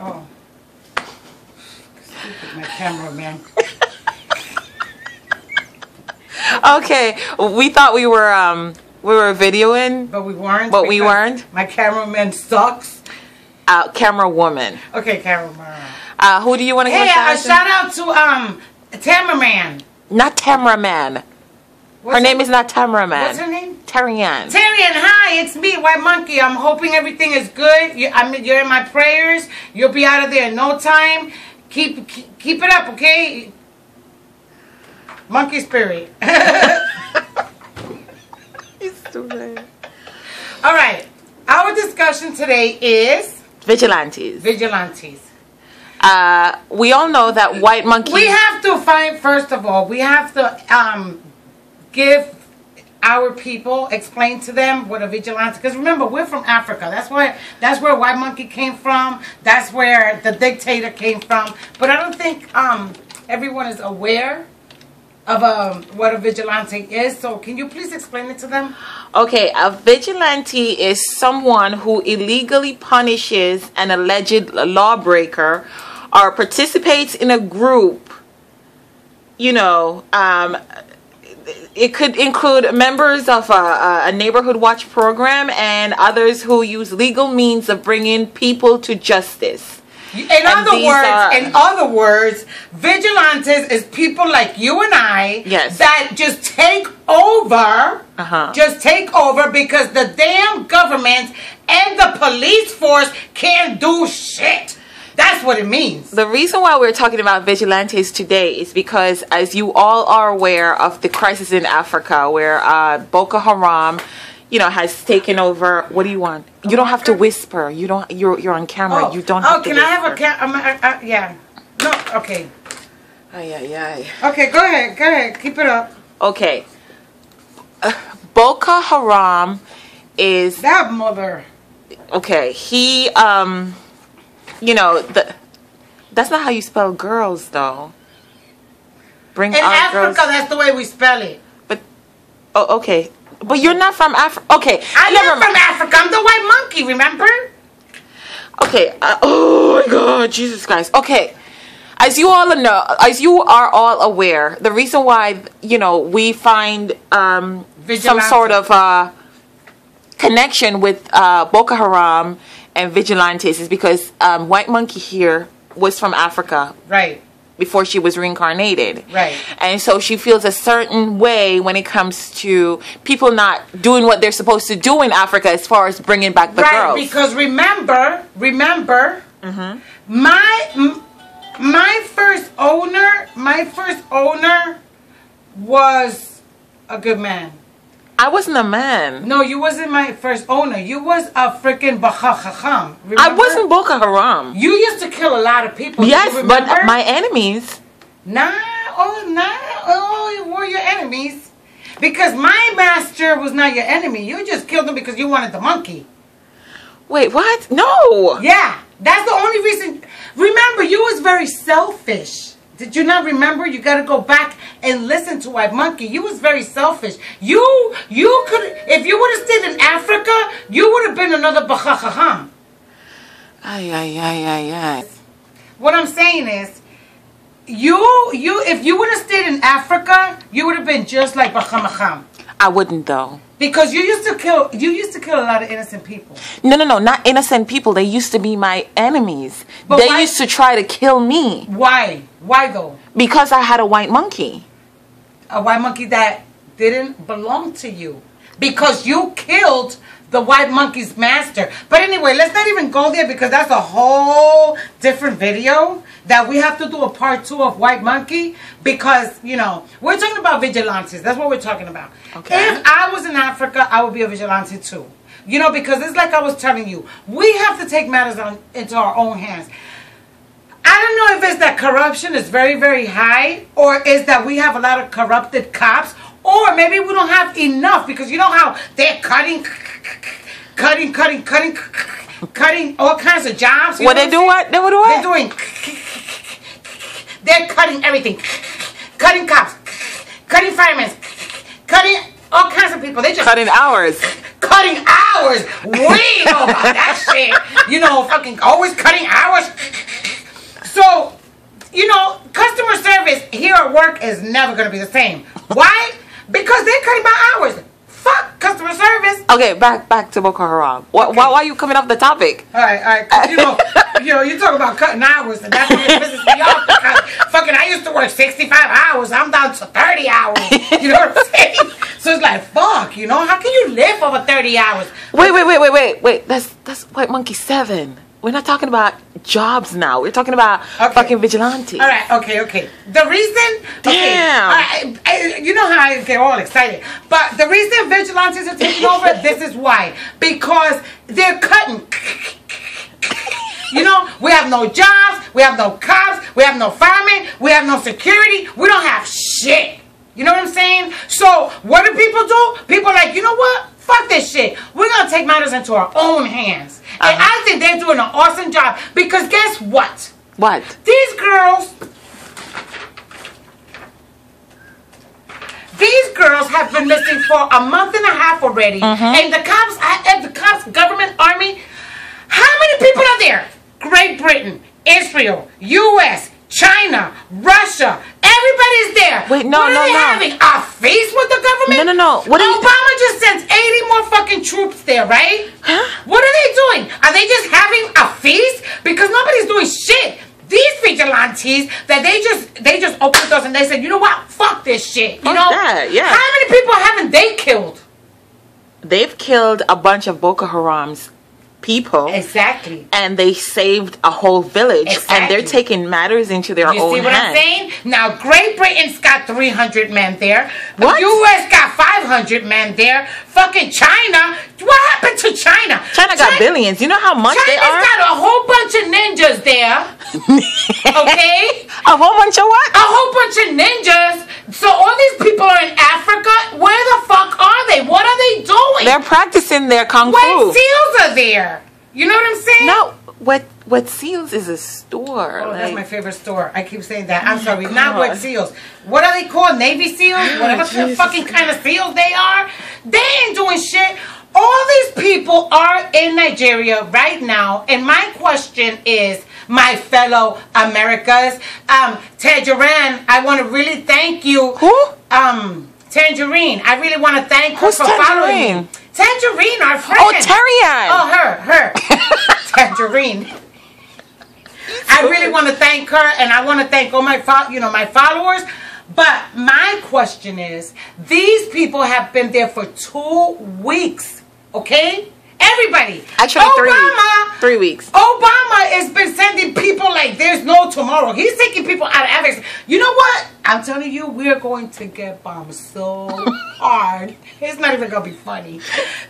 Oh. Stupid, my cameraman. Okay, we thought we were um we were videoing. But we weren't. But we weren't? My cameraman sucks. Uh, camera woman. Okay, cameraman. Uh, who do you want to Hey, give a a shout out to um Tamaraman. Not Tamara Man. Her What's name is not Tamara Man. What's her name? Tarian. Tyrion, hi, it's me, White Monkey. I'm hoping everything is good. You, I mean, you're in my prayers. You'll be out of there in no time. Keep keep, keep it up, okay? Monkey spirit. It's too bad. All right. Our discussion today is Vigilantes. vigilantes. Uh, we all know that white monkey. We have to find first of all, we have to um give our people explain to them what a vigilante because remember we're from Africa. That's where that's where White Monkey came from. That's where the dictator came from. But I don't think um everyone is aware of um what a vigilante is. So can you please explain it to them? Okay, a vigilante is someone who illegally punishes an alleged lawbreaker or participates in a group. You know, um, it could include members of a, a neighborhood watch program and others who use legal means of bringing people to justice. In And other words, are- in other words, vigilantes is people like you and I Yes. that just take over, Uh-huh. just take over because the damn government and the police force can't do shit. That's what it means. The reason why we're talking about vigilantes today is because, as you all are aware of the crisis in Africa, where uh, Boko Haram, you know, has taken over. What do you want? You don't have to whisper. You don't. You're you're on camera. You don't. oh, have to can I have a uh, yeah. No. Okay. Ay, ay, ay. Okay. Go ahead. Go ahead. Keep it up. Okay. Uh, Boko Haram is That mother. okay. He um, you know the. That's not how you spell girls, though. Bring In Africa, girls. that's the way we spell it. But oh, okay. But you're not from Africa. Okay, I never am from. Africa. I'm the white monkey. Remember? Okay. Uh, oh my God, Jesus Christ. Okay. As you all know, as you are all aware, the reason why you know we find um, some sort of uh, connection with uh, Boko Haram and vigilantes is because um, White Monkey here was from Africa Right. before she was reincarnated. Right. And so she feels a certain way when it comes to people not doing what they're supposed to do in Africa as far as bringing back the right, girls. because remember, remember, Mm-hmm. my my first owner, my first owner was a good man. I wasn't a man. No, you wasn't my first owner. You was a freaking bachachacham. I wasn't Boko Haram. You used to kill a lot of people. Yes, but my enemies. Nah, oh, nah, oh, you were your enemies. Because my master was not your enemy. You just killed him because you wanted the monkey. Wait, what? No. Yeah, that's the only reason. Remember, you was very selfish. Did you not remember? You got to go back and listen to White Monkey. You was very selfish. You, you could, if you would have stayed in Africa, you would have been another Bachachaham. Ay, ay, ay, ay, ay. What I'm saying is, you, you, if you would have stayed in Africa, you would have been just like Bachamacham. I wouldn't though. Because you used to kill, you used to kill a lot of innocent people. No, no, no, not innocent people. They used to be my enemies. But they why- used to try to kill me Why? Why though? because I had a white monkey. a white monkey that didn't belong to you because you killed the white monkey's master. But anyway, let's not even go there because that's a whole different video that we have to do a part two of white monkey because you know we're talking about vigilantes. That's what we're talking about. Okay. If I was in Africa, I would be a vigilante too. You know, because it's like I was telling you, we have to take matters on, into our own hands. I don't know if it's that corruption is very, very high, or is that we have a lot of corrupted cops, or maybe we don't have enough because you know how they're cutting, cutting, cutting, cutting, cutting all kinds of jobs. What they do? What they do? saying? They're doing. They're cutting everything, cutting cops, cutting firemen, cutting all kinds of people. They just Cutting hours. cutting hours. We know about that shit. You know, fucking always cutting hours. So, you know, customer service here at work is never gonna be the same. Why? Because they're cutting my hours. Fuck customer service. Okay, back back to Boko Haram. Why, Okay. why, why are you coming off the topic? All right, all right. You know, you know, you talk about cutting hours, and that's what pisses me off. Because fucking, I used to work sixty-five hours. I'm down to thirty hours. You know what I'm saying? So it's like, fuck. You know, how can you live over thirty hours? Wait, wait, wait, wait, wait, wait. That's that's White Monkey Seven. We're not talking about jobs now. We're talking about Okay. fucking vigilante. All right, okay, okay. The reason, okay, Damn. all right, I- you know how I get all excited, but the reason vigilantes are taking over, this is why, because they're cutting. You know, we have no jobs, we have no cops, we have no firemen, we have no security, we don't have shit. You know what I'm saying? So, what do people do? People are like, you know what? Fuck this shit. We're gonna take matters into our own hands. And Uh-huh. I think they're doing an awesome job because guess what? What? These girls, these girls have been missing for a month and a half already, and the cops, and the cops, government, army. How many people are there? Great Britain, Israel, U.S., China, Russia. Everybody's there. Wait, no, what are no, they no. having? A feast with the government? No, no, no. What are Obama just sends 80 more fucking troops there, right? Huh? What are they doing? Are they just having a feast? Because nobody's doing shit. These vigilantes that they just they just opened the doors and they said, you know what? Fuck this shit. You Fuck know? that, yeah. How many people haven't they killed? They've killed a bunch of Boko Haram's people. Exactly. and they saved a whole village and they're taking matters into their You own see what hands. I'm saying? Now, Great Britain's got 300 men there. What? The U.S. got 500 men there. Fucking China. What happened to China? China got billions. You know how much they China's are? got a whole bunch of ninjas there. Okay? a whole bunch of what? a whole bunch of ninjas. So all these people are in Africa. Where the fuck are they? What are they doing? They're practicing their kung fu. seals are there. You know what I'm saying? No, what what seals is a store. Oh, that's my favorite store. I keep saying that. I'm sorry, not what seals. What are they called? Navy seals? Whatever kind of Jesus fucking kind of seals they are. They ain't doing shit. All these people are in Nigeria right now, and my question is, my fellow Americas, um, Tangerine, I want to really thank you. Who? Um, Tangerine. I really want to thank her Who's for following Tangerine? me. Tangerine, our oh, friend. Oh, Terrian. Oh, her, her. Tangerine. I really want to thank her, and I want to thank all my, you know, my followers. But my question is, these people have been there for two weeks. Okay, everybody. Actually, three Obama, weeks. Three weeks. Obama has been sending people like there's no tomorrow. He's taking people out of Africa. You know what? I'm telling you, we're going to get bombed so hard. It's not even going to be funny.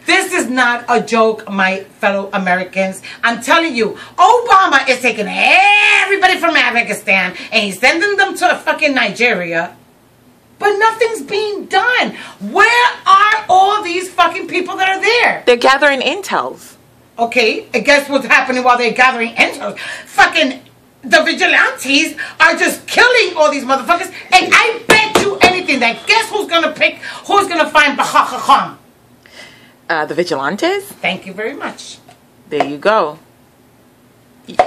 This is not a joke, my fellow Americans. I'm telling you, Obama is taking everybody from Afghanistan and he's sending them to a fucking Nigeria. But nothing's being done. Where are all these fucking people that are there? They're gathering intels. Okay, and guess what's happening while they're gathering intel? Fucking the vigilantes are just killing all these motherfuckers. And I bet you anything that guess who's gonna pick, who's gonna find Bahakakam? Uh, the vigilantes. Thank you very much. There you go.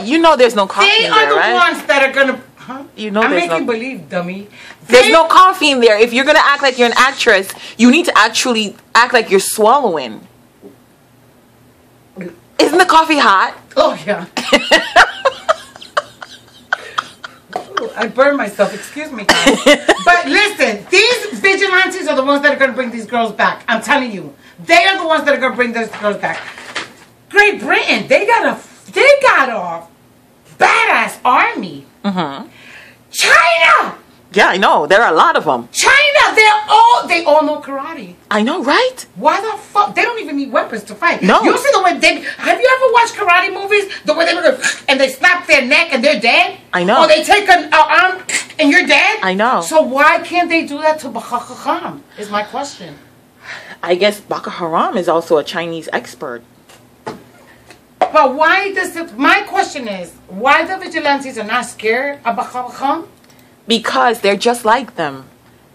You know there's no coffee in there, right? They are there, the right? ones that are gonna. Huh? You know I'm there's making no- believe, dummy. There's They- no coffee in there. If you're gonna act like you're an actress, you need to actually act like you're swallowing. Isn't the coffee hot? Oh yeah. I burned myself. Excuse me, guys. but listen, these vigilantes are the ones that are going to bring these girls back. I'm telling you, they are the ones that are going to bring those girls back. Great Britain, they got a, they got a badass army. Mm-hmm. China, Yeah, I know. There are a lot of them. China, they're all, they all know karate. I know, right? Why the fuck? They don't even need weapons to fight. No. You see the way they? Have you ever watched karate movies? The way they go and they snap their neck and they're dead. I know. Or they take an uh, arm and you're dead. I know. So why can't they do that to Bahakakam? Is my question. I guess Boko Haram is also a Chinese expert. But why does it? My question is why the vigilantes are not scared of Bahakakam? Because they're just like them.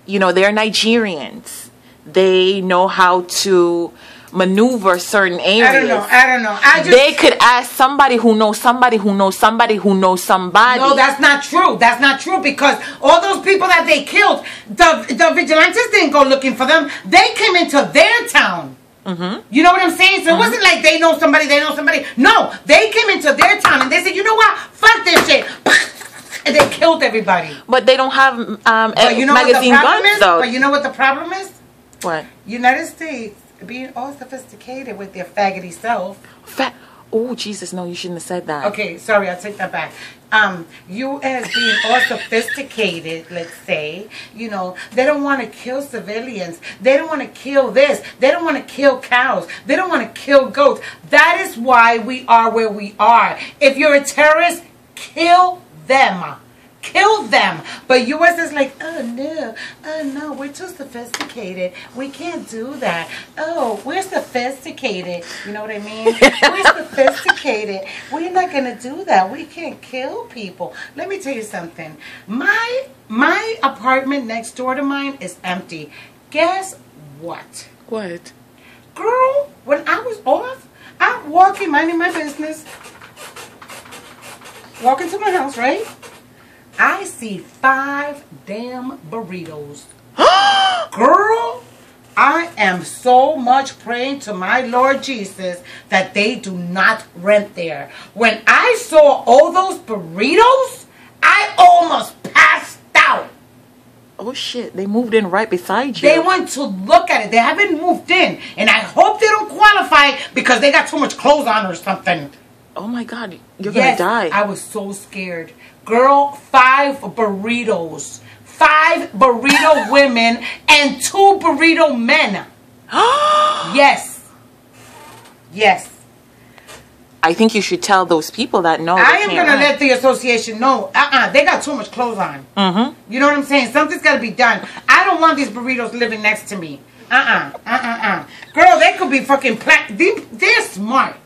You know, they're Nigerians. They know how to maneuver certain areas. I don't know. I don't know. I just they could ask somebody who knows somebody who knows somebody who knows somebody. No, that's not true. That's not true because all those people that they killed, the the vigilantes didn't go looking for them. They came into their town. Mm-hmm. You know what I'm saying? So it wasn't like they know somebody, they know somebody. No, they came into their town and they said, you know what? Fuck this shit. And they killed everybody. but they don't have um, But you know what the magazine guns is? though. But you know what the problem is? what? United States being all sophisticated with their faggoty self. Fat. Oh Jesus! No, you shouldn't have said that. Okay, sorry, I'll take that back. Um, U.S. being all sophisticated, let's say, you know, they don't want to kill civilians. They don't want to kill this. They don't want to kill cows. They don't want to kill goats. That is why we are where we are. If you're a terrorist, kill them. Kill them. But yours is like, oh no, oh no, we're too sophisticated. We can't do that. Oh, we're sophisticated. You know what I mean? We're sophisticated. We're not gonna do that. We can't kill people. Let me tell you something. My my apartment next door to mine is empty. Guess what? What? Girl, when I was off, I'm walking, minding my business, walking to my house, right? I see five damn burritos. Girl, I am so much praying to my Lord Jesus that they do not rent there. When I saw all those burritos, I almost passed out. Oh shit! They moved in right beside you. They want to look at it. They haven't moved in. And I hope they don't qualify because they got too much clothes on or something. Oh my god! You're yes, gonna die. I was so scared. Girl, five burritos. Five burrito women and two burrito men. Yes. Yes. I think you should tell those people that no. I am going to let the association know. Uh-uh. They got too much clothes on. Mm-hmm. You know what I'm saying? Something's got to be done. I don't want these burritos living next to me. Uh-uh. Uh-uh-uh. Girl, they could be fucking... Pla- they, they're smart.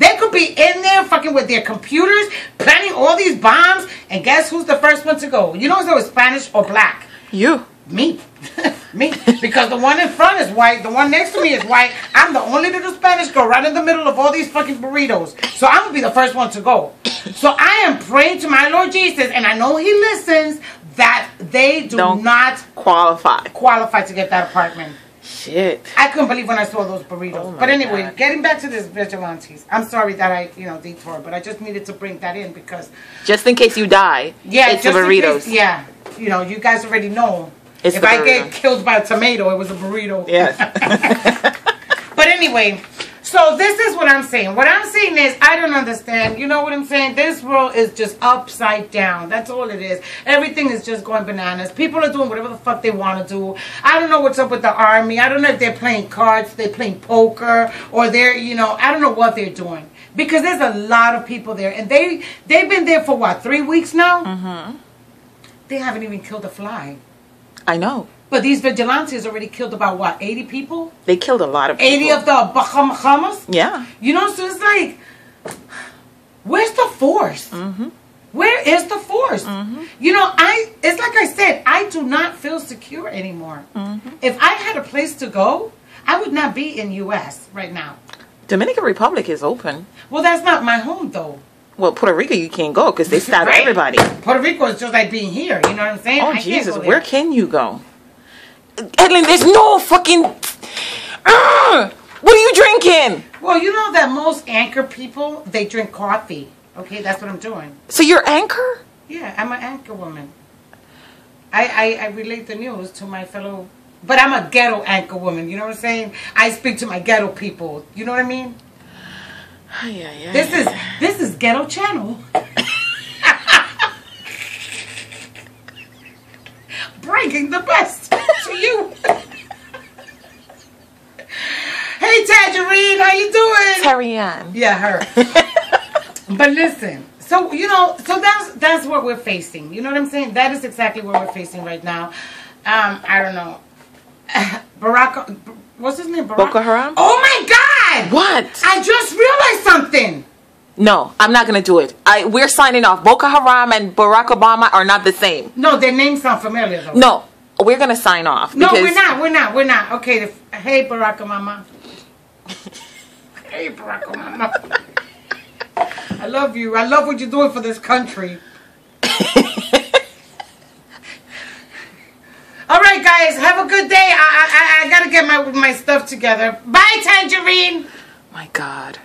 They could be in there fucking with their computers, planning all these bombs, and guess who's the first one to go? You know if it was Spanish or black? You. Me. me. Because the one in front is white, the one next to me is white. I'm the only little Spanish girl right in the middle of all these fucking burritos. So I'm gonna be the first one to go. So I am praying to my Lord Jesus, and I know He listens, that they do Don't- not Qualify. qualify to get that apartment. Shit. I couldn't believe when I saw those burritos. Oh but anyway, God. getting back to this vigilantes. I'm sorry that I, you know, detoured, but I just needed to bring that in because Just in case you die. yeah, It's the just in burritos. case- yeah, you know, you guys already know. It's if the I burrito. get killed by a tomato, it was a burrito. Yes. But anyway, so this is what I'm saying. What I'm saying is, I don't understand. You know what I'm saying? This world is just upside down. That's all it is. Everything is just going bananas. People are doing whatever the fuck they want to do. I don't know what's up with the army. I don't know if they're playing cards, they're playing poker, or they're, you know, I don't know what they're doing. Because there's a lot of people there, and they they've been there for what three weeks now. Mm-hmm. They haven't even killed a fly. I know. But these vigilantes already killed about what eighty people. They killed a lot of people. 80 of the Bahamas. Yeah. You know, so it's like, where's the force? Mm-hmm. Where is the force? You know, I it's like I said, I do not feel secure anymore. Mm-hmm. If I had a place to go, I would not be in U.S. right now. Dominican Republic is open. Well, that's not my home though. Well, Puerto Rico you can't go because they stop Right. everybody. Puerto Rico is just like being here. You know what I'm saying? Oh I Jesus, where can you go? Edlin, there's no fucking. Ugh! what are you drinking? Well, you know that most anchor people they drink coffee. Okay, that's what I'm doing. So you're anchor? Yeah, I'm an anchor woman. I, I, I relate the news to my fellow, but I'm a ghetto anchor woman. You know what I'm saying? I speak to my ghetto people. You know what I mean? Yeah, yeah. This is this is ghetto channel. Breaking the best you. hey Tangerine, how you doing? Terry Ann. Yeah, her. but listen, so you know, so that's that's what we're facing. You know what I'm saying? That is exactly what we're facing right now. Um, I don't know. Barack, what's his name? Barack? Boko Haram? Oh my God! What? I just realized something. No, I'm not gonna do it. I we're signing off. Boko Haram and Barack Obama are not the same. No, their names sound familiar though. No, we're gonna sign off. No, we're not. We're not. We're not. Okay. The, hey, Barack Obama. Hey, Barack Obama. I love you. I love what you're doing for this country. All right, guys. Have a good day. I I, I gotta get my my stuff together. Bye, Tangerine. My God.